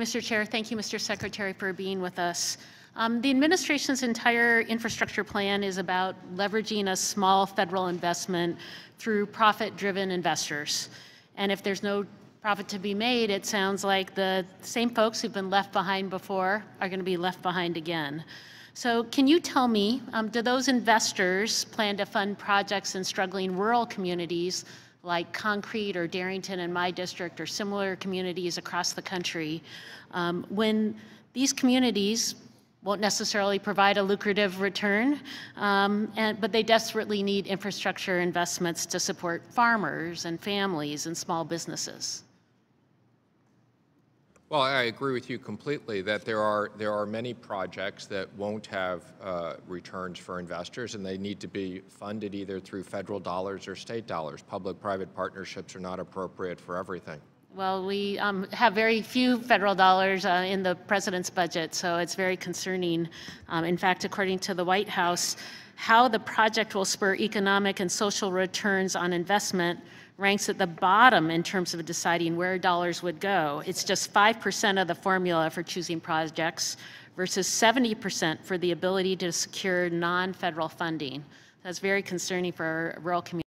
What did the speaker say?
Mr. Chair, thank you, Mr. Secretary, for being with us. Um, the administration's entire infrastructure plan is about leveraging a small federal investment through profit-driven investors. And if there's no profit to be made, it sounds like the same folks who've been left behind before are going to be left behind again. So can you tell me, um, do those investors plan to fund projects in struggling rural communities like Concrete or Darrington in my district or similar communities across the country, um, when these communities won't necessarily provide a lucrative return, um, and, but they desperately need infrastructure investments to support farmers and families and small businesses. Well, I agree with you completely that there are there are many projects that won't have uh, returns for investors, and they need to be funded either through federal dollars or state dollars. Public-private partnerships are not appropriate for everything. Well, we um, have very few federal dollars uh, in the president's budget, so it's very concerning. Um, in fact, according to the White House, how the project will spur economic and social returns on investment ranks at the bottom in terms of deciding where dollars would go. It's just 5% of the formula for choosing projects versus 70% for the ability to secure non-federal funding. That's very concerning for rural communities.